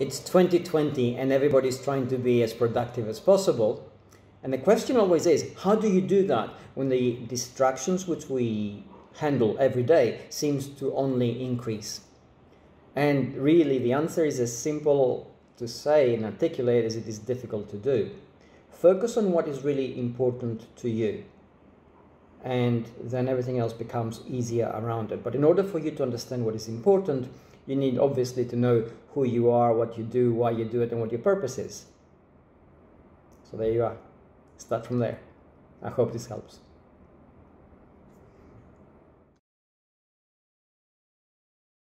it's 2020 and everybody's trying to be as productive as possible. And the question always is how do you do that when the distractions which we handle every day seems to only increase? And really, the answer is as simple to say and articulate as it is difficult to do. Focus on what is really important to you, and then everything else becomes easier around it. But in order for you to understand what is important, you need obviously to know who you are, what you do, why you do it, and what your purpose is. So there you are. Start from there. I hope this helps.